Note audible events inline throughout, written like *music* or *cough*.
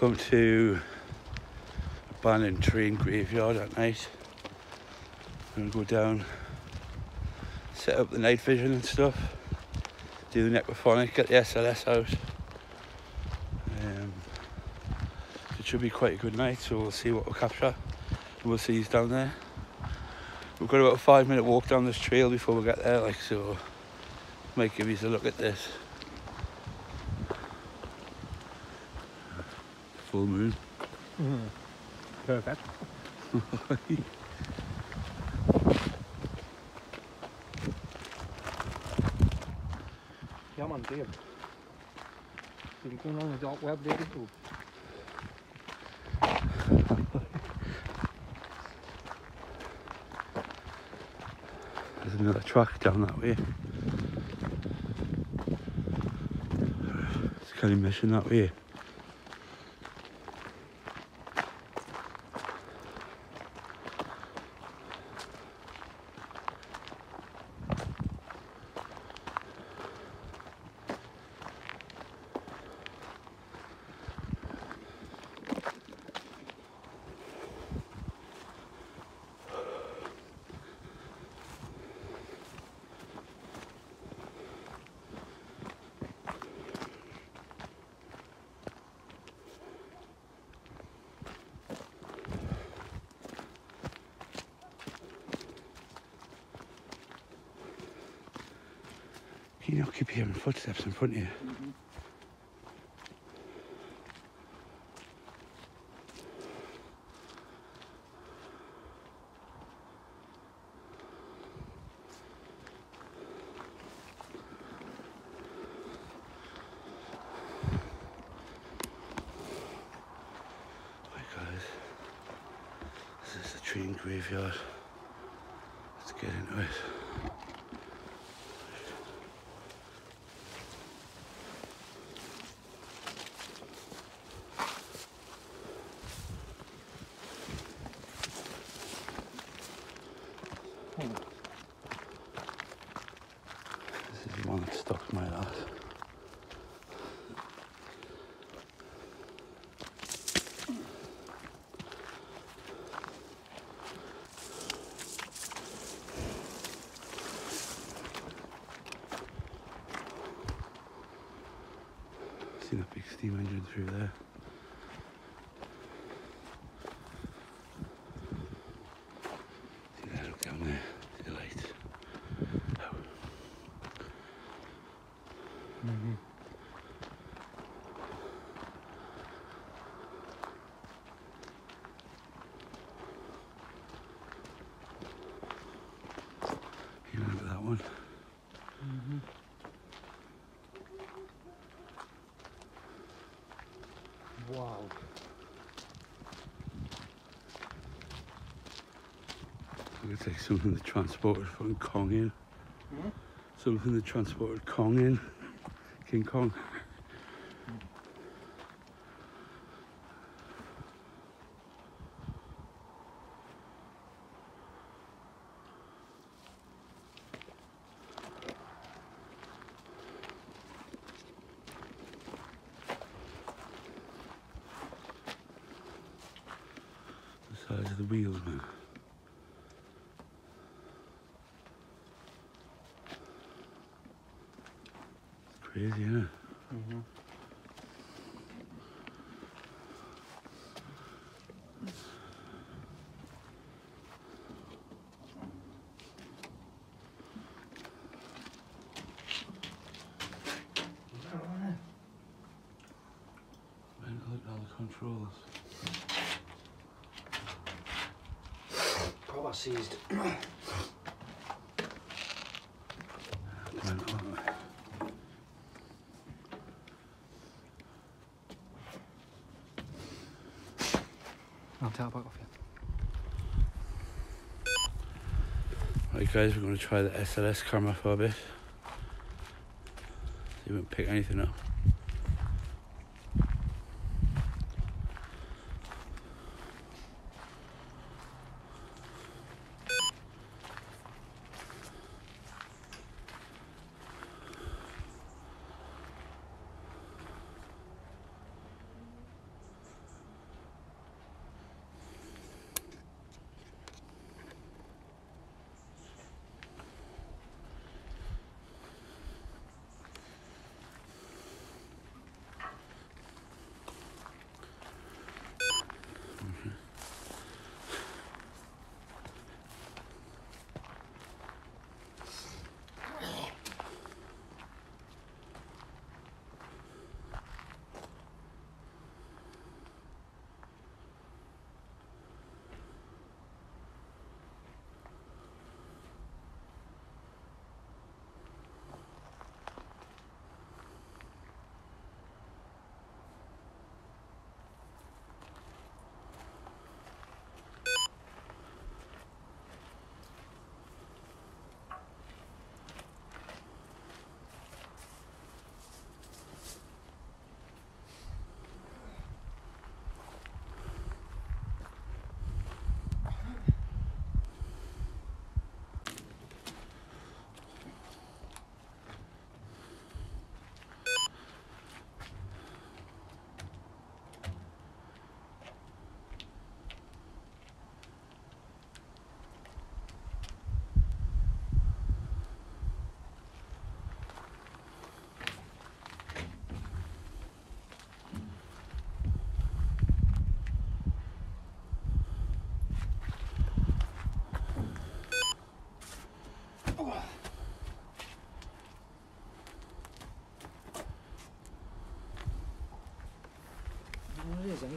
Welcome to abandoned train graveyard at night. I'm go down, set up the night vision and stuff, do the necrophonic, get the SLS out. Um, it should be quite a good night, so we'll see what we'll capture. And we'll see who's down there. We've got about a five minute walk down this trail before we get there, like so. Might give you a look at this. Full moon. Mm. Perfect. *laughs* Ja man, det. Skulle kun nogle job web er det du. *laughs* There's another er track down that way. It's kind of mission that way. You know, keep hearing footsteps in front of you? Is the train graveyard. Let's get into it. This is the one that stuck my ass. That big steam engine through there. See that down there, the light. Oh. You remember that one? Mhm. Wow. Looks like something that transported from Kong in. Hmm? Something that transported Kong in. King Kong. The size of the wheels. It's crazy, isn't it? Mhm. Man, look at all the controls. Proper seized. Man, oh, I'll tell back off you. Right guys, we're going to try the SLS camera for a bit. See if we can pick anything up.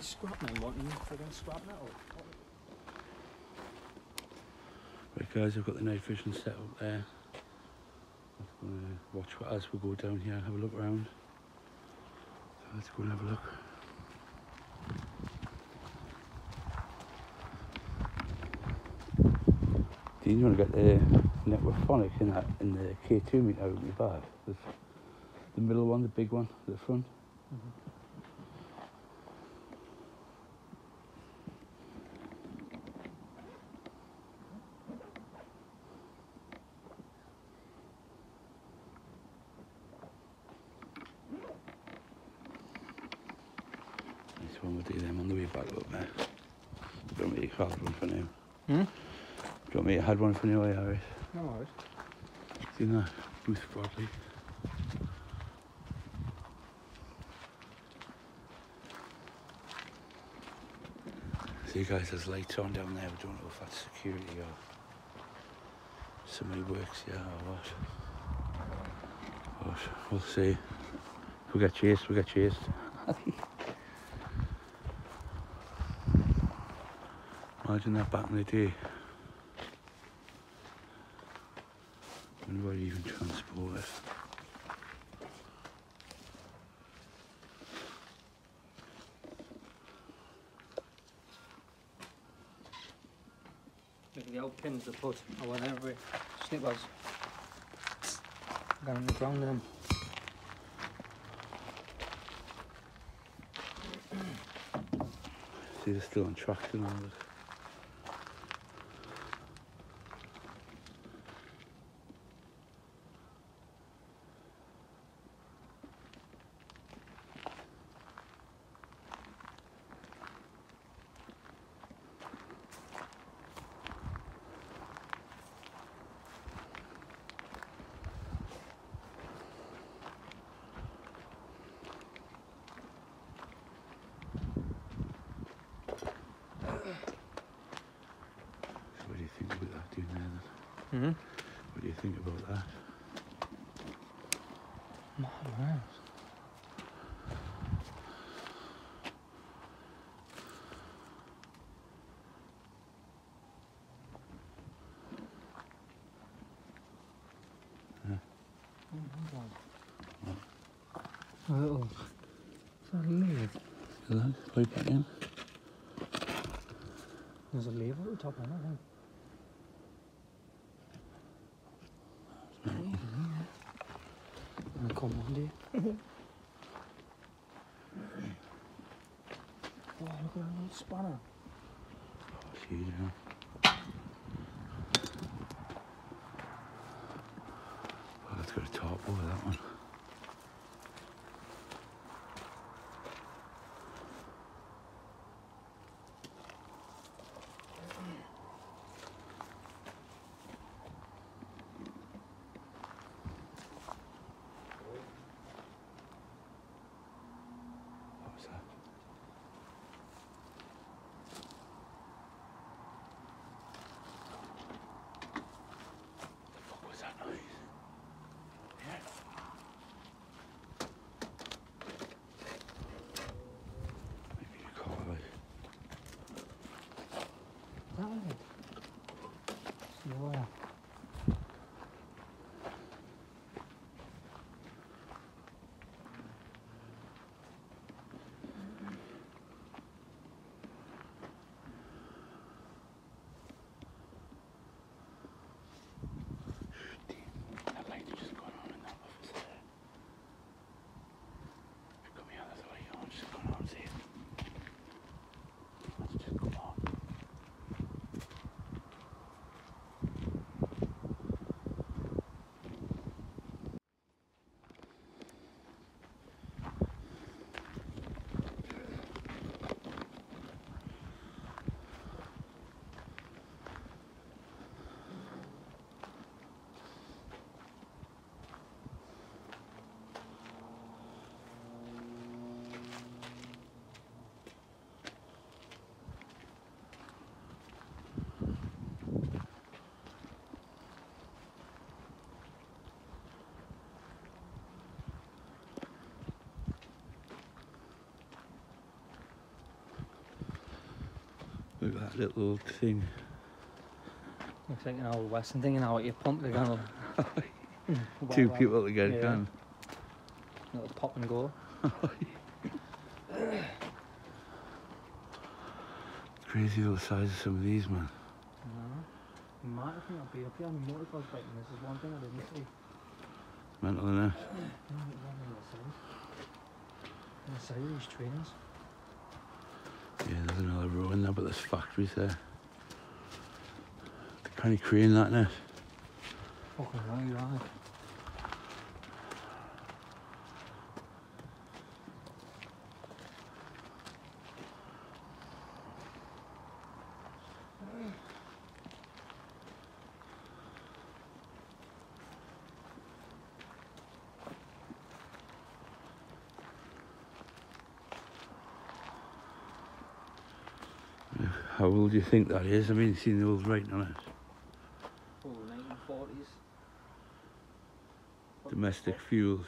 Scrapping wanting friggin' scrap metal. Right guys, I've got the night vision set up there. I'm going to watch what as we go down here and have a look around. So let's go and have a look. Dean, you want to get the necrophonics in that in the K2 meter out of your bath? The, middle one, the big one at the front. This one we'll do them on the way back up there. Do you want me to have one for now? Hmm? Do you want me to have one for now, Iris? No worries. See that booth properly. See guys, there's lights on down there. We don't know if that's security or somebody works here or what. But we'll see. If we get chased, we get chased. *laughs* Imagine that back in the day. When we were even transported. Look at the they put, or whatever it snippers. Down on the ground them. See, they're still on tracks and all this. So what do you think about that doing there then? Mm-hmm. What do you think about that? Man. Yeah. A little. Lid? That? Play back in. There's a lever at the top, I think. Come on, dear. Oh, look at that little spanner. Oh, it's huge, that's got a top over that one. Look at that little thing. Looks like an old western thing, you know, what you pump the gun. *laughs* Two people together, Yeah. can. Little pop and go. *laughs* Crazy little size of some of these, man. No. Might think I'll be up here on the motorcycle bike, this is one thing I didn't see. Mental enough. Yeah, it ran on the side. On the side of these trains. There's another row in there, but there's factories there. They're kind of creating that now. Fucking right, right. How old do you think that is? I mean, you've seen the old writing on it. Oh, 1940s. Domestic fuels.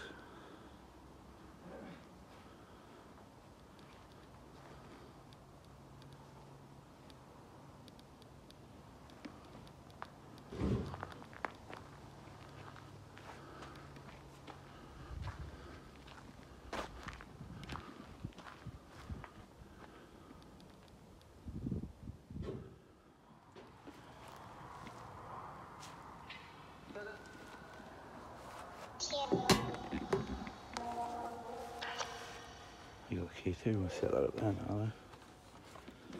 You got a K2, we'll set that up there now. Eh?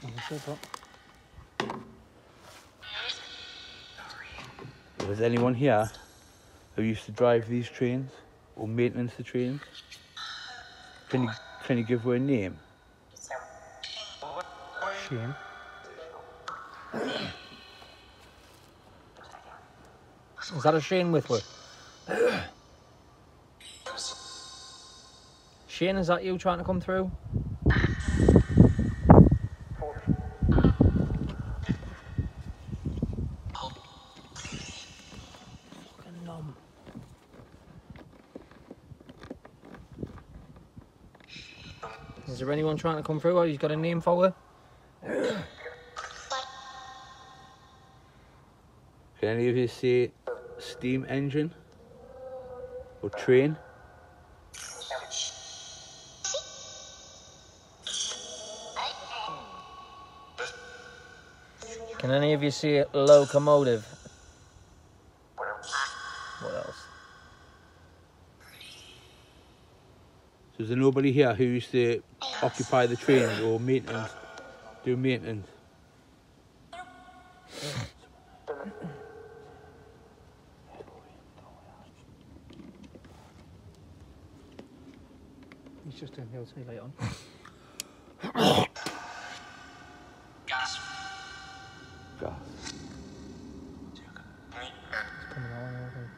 Oh, that's it, but If there's anyone here who used to drive these trains or maintenance the trains, can you can you give her a name? Shame. Is that a Shane Withwood? Shane, is that you trying to come through? Is there anyone trying to come through? Or he's got a name for her? Can any of you say steam engine or train? Can any of you see a locomotive? What else? So is there nobody here who used to occupy the trains or maintenance, do maintenance? He's just doing the outside light on. *laughs* Gas. It's coming on. I think.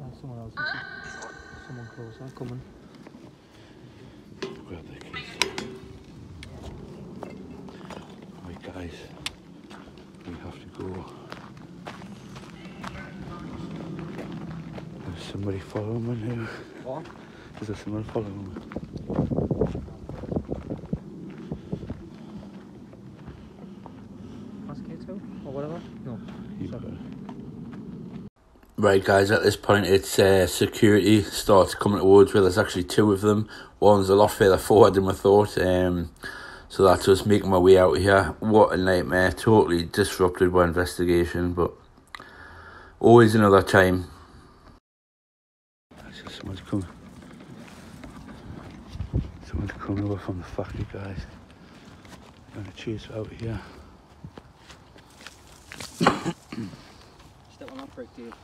That's someone else. isn't it? Someone closer coming. Grab the keys. Right guys, we have to go. There's somebody following me now. What? Is there someone following me? That's K2 or whatever? No. You Sorry. got it. Right, guys, at this point, it's uh, security starts coming towards where there's actually two of them. One's a lot further forward than we thought. Um, so that's us making my way out here. What a nightmare. Totally disrupted my investigation, but always another time. That's just someone's coming. Someone's coming over from the factory, guys. I'm Going to chase out here. Step on that brick, dude.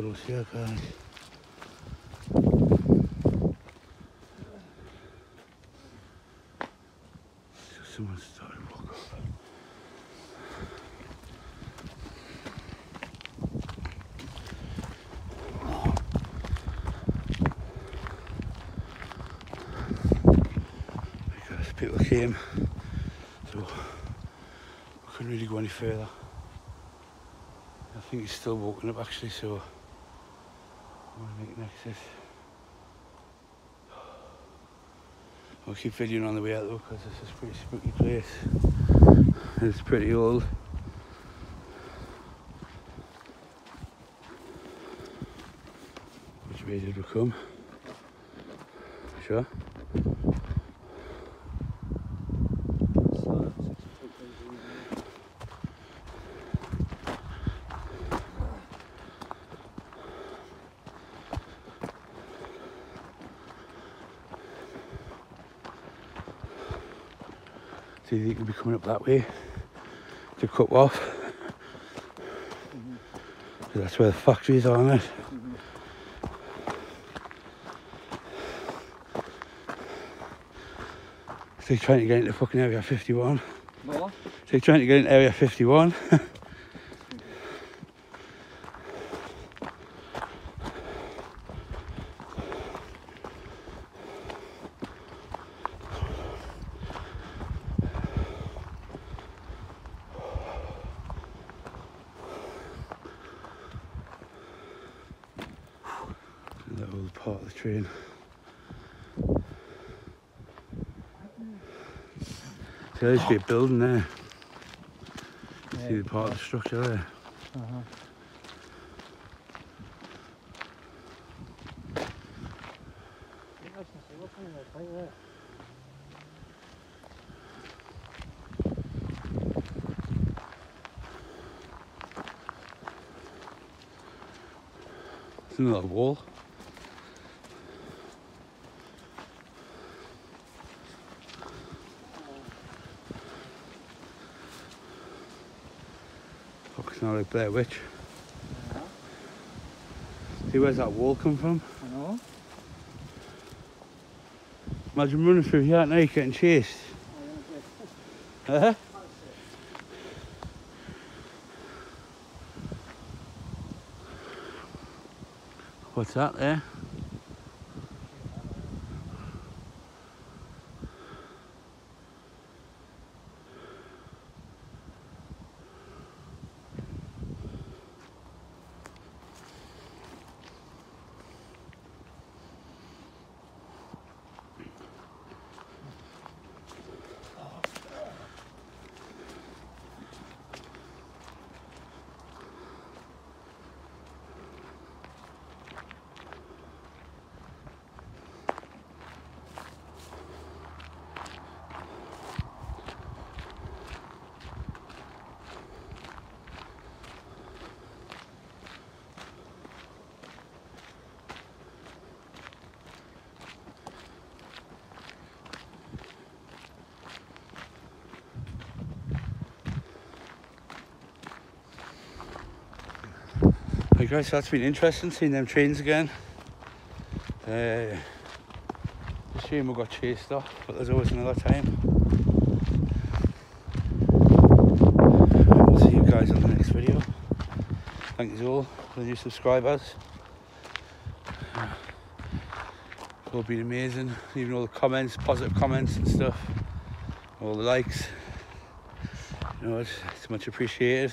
conocí acá. Because people came, so I couldn't really go any further. I think he's still walking up actually, so I'll keep videoing on the way out though, because this is a pretty spooky place. It's pretty old. Which way did we come? Sure. You think you'll be coming up that way to cut off? 'Cause that's where the factories are, it? So you're trying to get into fucking area 51. What? So you're trying to get into area 51. *laughs* that old part of the train. So there used to be a building there. See the part of the structure there. Uh-huh. It's another wall. Fuck, it's not like Blair Witch. See, where's that wall come from? I know. Imagine running through here night getting chased. Uh *laughs* Huh? What's that there? Guys, that's been interesting seeing them trains again. Uh, shame we got chased off, but there's always another time. We'll see you guys on the next video. Thank you all for the new subscribers. It's all been amazing, even all the comments, positive comments and stuff, all the likes. You know, it's, it's much appreciated.